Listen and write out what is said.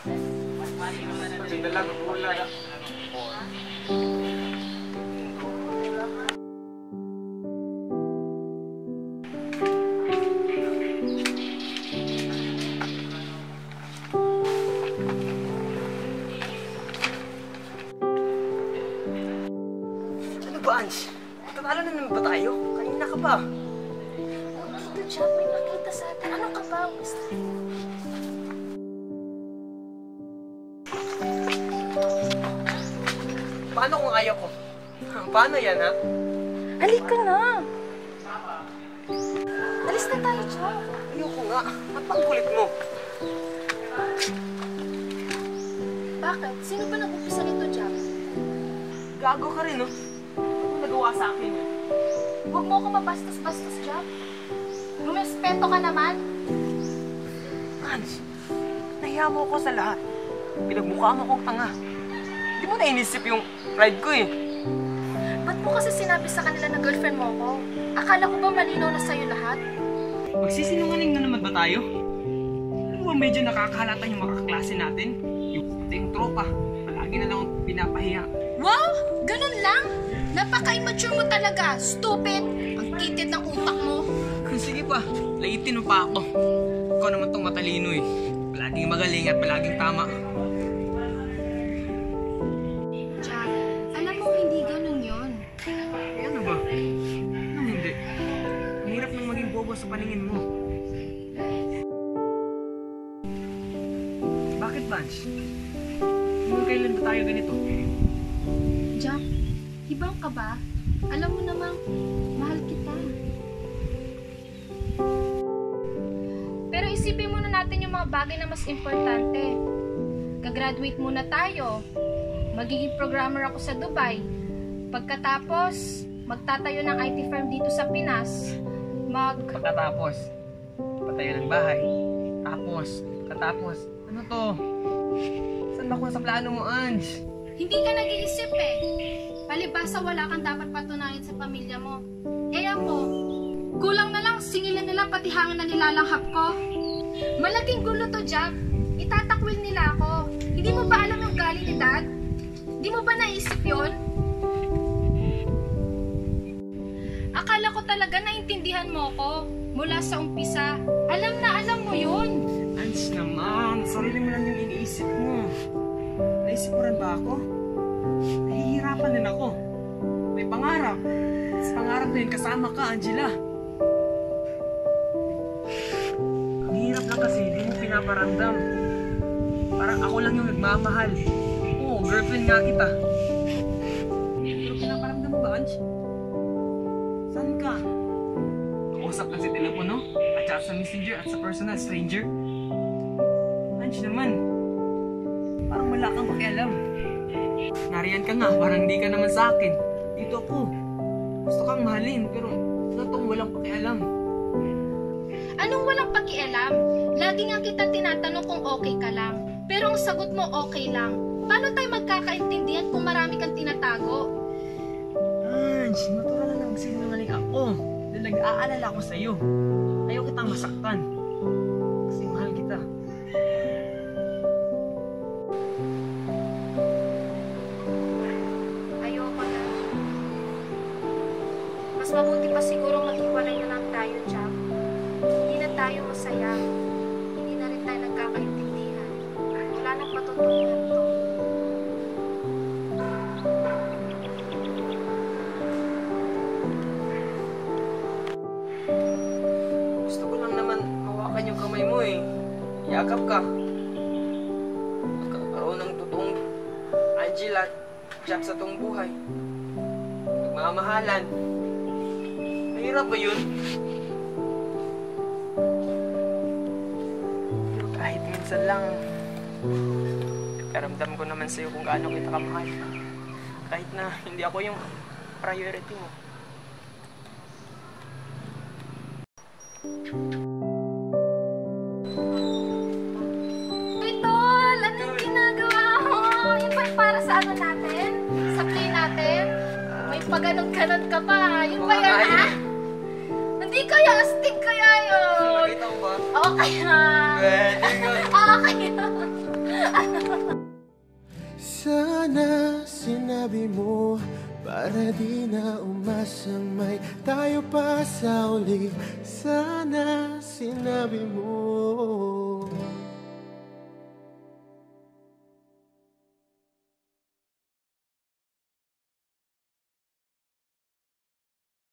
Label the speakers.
Speaker 1: Ano ba, Ange? Tatalo na naman ba tayo? Kanina ka pa.
Speaker 2: Ito, Jack, may nakita sa atin. Ano ka ba? Basta.
Speaker 1: Paano kung ayaw ko? Paano yan, ha?
Speaker 2: Halika na. Alis na tayo, Jack.
Speaker 1: Ayoko nga. Ba't bang kulit mo?
Speaker 2: Bakit? Sino ba nag-umpisa nito, Jack?
Speaker 1: Gago ka rin, no? Ano nagawa sa akin yan?
Speaker 2: Huwag mo ako mabastos-bastos, Jack. Rumespeto ka naman.
Speaker 1: Ange, nahiya mo ko sa lahat. Pinagmukha mo kong tanga. Hindi mo na inisip yung pride ko eh.
Speaker 2: Ba't mo kasi sinabi sa kanila na girlfriend mo ako? Akala ko ba malinaw na sa'yo lahat?
Speaker 1: Magsisinungaling na naman ba tayo? Ano ba medyo nakakahalata yung mga kaklase natin? Yung, yung tropa, palagi na lang pinapahiya.
Speaker 2: Wow! Ganun lang? Napaka-immature mo talaga. Stupid! Ang kitid ng utak mo.
Speaker 1: Sige pa, laitin mo pa ako. Ikaw naman tong matalino eh. Palaging magaling at palaging tama. Paningin mo. Bakit, Vance? Hanggang kailan ba tayo ganito?
Speaker 2: Jack, ibang ka ba? Alam mo namang, mahal kita. Pero isipin muna natin yung mga bagay na mas importante. Gagraduate muna tayo. Magiging programmer ako sa Dubai. Pagkatapos, magtatayo ng IT firm dito sa Pinas. Mag...
Speaker 1: Pagkatapos, patayo ng bahay. Tapos, katapos, ano to? Saan ba sa plano mo, Ange?
Speaker 2: Hindi ka nag-iisip eh. Palibasa wala kang dapat patunayan sa pamilya mo. Eh ako, kulang na lang singilan nila pati hangin na nilalanghap ko. Malaking gulo to, Jack. Itatakwil nila ako. Hindi mo ba alam yung galing ni Dad? Hindi mo ba naisip yon? Akala ko talaga naintindihan mo ko mula sa umpisa. Alam na alam mo yun.
Speaker 1: Ange naman, sarili mo lang yung iniisip mo. Naisip ba ako? Nahihirapan din ako. May pangarap. Sa pangarap na yun, kasama ka, Angela. Ang hirap lang kasi, hindi mo pinaparamdam. Parang ako lang yung nagmamahal. Oo, girlfriend nga kita. Pero pinaparamdam ba, Ange? Lang sa telepono, at saka sa messenger, at sa personal stranger. Ange naman, parang wala kang pakialam. Nariyan ka nga, parang hindi ka naman sa akin. Dito ako. Gusto kang mahalin, pero ito tong walang pakialam.
Speaker 2: Anong walang pakialam? Lagi nga kita tinatanong kung okay ka lang. Pero ang sagot mo okay lang. Paano tayo magkakaintindihan kung marami kang tinatago?
Speaker 1: Ange, natural na lang sinungaling ako. Nag-aalala ako sa'yo. Ayaw kitang masaktan. Kasi mahal kita.
Speaker 2: Ayoko na. Mas mabuti pa siguro maghiwalay na lang tayo, Jack. Hindi na tayo masaya. Hindi na rin tayo nagkakaintindihan. Wala nang matutunan
Speaker 1: Yakap ka. Magkakaroon ng totoong Angela at Jack sa tong buhay. Magmamahalan. Mahirap ba yun? Kahit minsan lang, karamdam ko naman sa'yo kung gaano kita kamahal. Kahit na hindi ako yung priority mo.
Speaker 2: Uy, yung ginagawa mo? Yun ba para sa ano natin? Sa play natin? May paganon-ganon ka pa. Yun ba yan, ha? Hindi kaya, astig kaya yun.
Speaker 1: Nakita ko ba?
Speaker 2: Oo, kaya.
Speaker 1: Pwede
Speaker 2: ka. Sana
Speaker 3: sinabi mo para di na umasamay tayo pa sa uli Sana sinabi mo